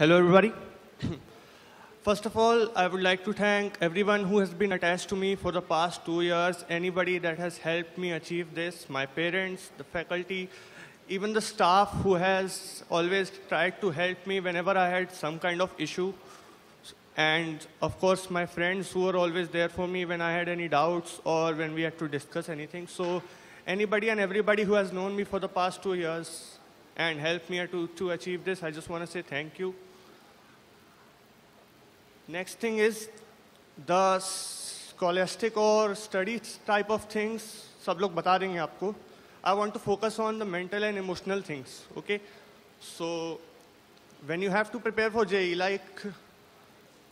Hello, everybody. First of all, I would like to thank everyone who has been attached to me for the past two years, anybody that has helped me achieve this, my parents, the faculty, even the staff who has always tried to help me whenever I had some kind of issue. And of course, my friends who were always there for me when I had any doubts or when we had to discuss anything. So anybody and everybody who has known me for the past two years and helped me to, to achieve this, I just want to say thank you. Next thing is the scholastic or study type of things, सब लोग बता देंगे आपको. I want to focus on the mental and emotional things, okay? So when you have to prepare for JE, like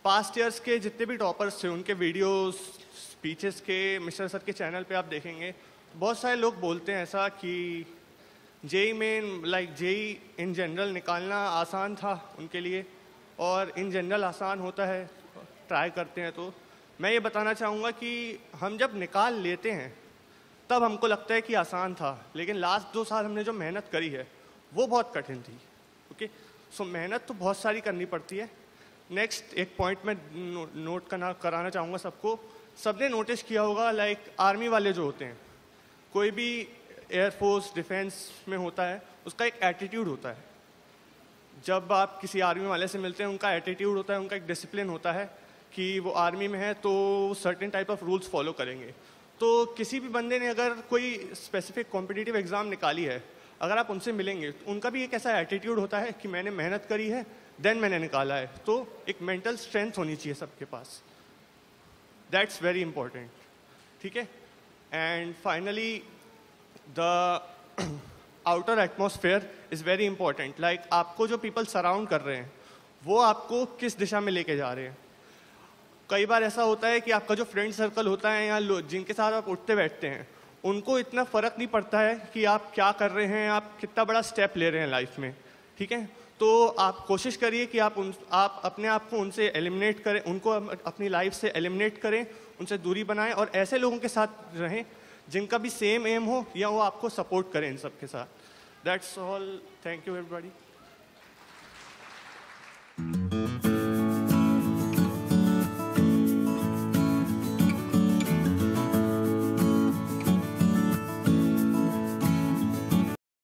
past years के जितने भी toppers थे उनके वीडियोस स्पीचेस के मिश्रा सर के चैनल पे आप देखेंगे बहुत सारे लोग बोलते हैं ऐसा कि जेई में लाइक जेई इन जनरल निकालना आसान था उनके लिए, और इन जनरल आसान होता है ट्राई करते हैं तो। मैं ये बताना चाहूँगा कि हम जब निकाल लेते हैं, तब हमको लगता है कि आसान था, लेकिन लास्ट दो साल हमने जो मेहनत करी है, वो बहुत कठिन थी ओके सो मेहनत तो बहुत सारी करनी पड़ती है। नेक्स्ट एक पॉइंट में नोट करना, कराना चाहूँगा सबको। सबने नोटिस किया होगा लाइक आर्मी वाले जो होते हैं, कोई भी एयरफोर्स डिफेंस में होता है, उसका एक एटीट्यूड होता है। जब आप किसी आर्मी वाले से मिलते हैं, उनका एटीट्यूड होता है, उनका एक डिसिप्लिन होता है कि वो आर्मी में है तो certain type of rules follow करेंगे। तो किसी भी बंदे ने अगर कोई स्पेसिफिक कॉम्पिटिटिव एग्ज़ाम निकाली है, अगर आप उनसे मिलेंगे तो उनका भी एक ऐसा एटीट्यूड होता है कि मैंने मेहनत करी है देन मैंने निकाला है। तो एक मेंटल स्ट्रेंथ होनी चाहिए सबके पास। दैट्स वेरी इंपॉर्टेंट ठीक है? And finally the outer atmosphere is very important like आपको जो पीपल सराउंड कर रहे हैं, वो आपको किस दिशा में लेके जा रहे हैं? कई बार ऐसा होता है कि आपका जो फ्रेंड सर्कल होता है या जिनके साथ आप उठते बैठते हैं, उनको इतना फ़र्क नहीं पड़ता है कि आप क्या कर रहे हैं, आप कितना बड़ा स्टेप ले रहे हैं लाइफ में, ठीक है? तो आप कोशिश करिए कि आप उन, आप अपने आप को उनसे एलिमिनेट करें, उनको अपनी लाइफ से एलिमिनेट करें, उनसे दूरी बनाएँ और ऐसे लोगों के साथ रहें जिनका भी सेम एम हो, या वो आपको सपोर्ट करें इन सब के साथ। That's all thank you everybody